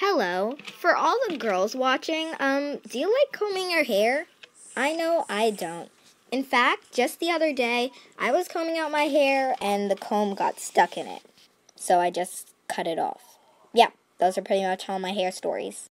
Hello. For all the girls watching, um, do you like combing your hair? I know I don't. In fact, just the other day, I was combing out my hair and the comb got stuck in it. So I just cut it off. Yeah, those are pretty much all my hair stories.